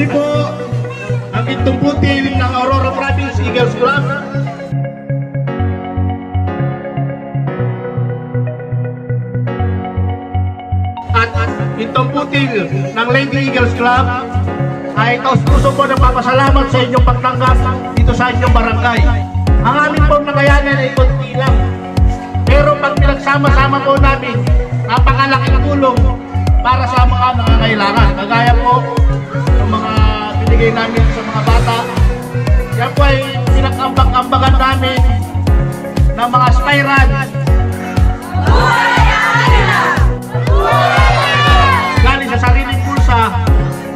Kami po ang itong team ng Aurora Province Eagles Club. At itong putil ng Lady Eagles Club ay taos puso po nagpapasalamat sa inyong pagtanggap dito sa inyong barangay. Ang aming pong nakayanan ay konti lang. Pero pag pinagsama-sama po namin, napakalaking tulong para sa mga nangangailangan. Kagaya po binigay namin sa mga bata. Yan po ay pinag-ambag-ambagan namin ng mga spiral. Galing sa sariling pulsa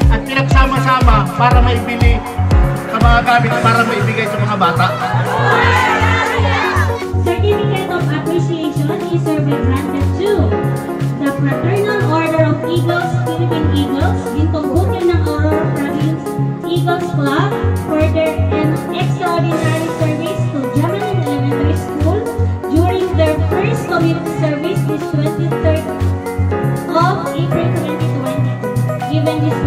at pinagsama-sama para maibili sa mga gamit para maibigay sa mga bata. Certificate Club for their extraordinary service to Jamanan Elementary School during their first community service this 23rd of April 2020. Given this